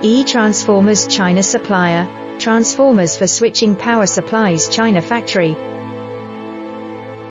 E-Transformers China Supplier, Transformers for Switching Power Supplies China Factory,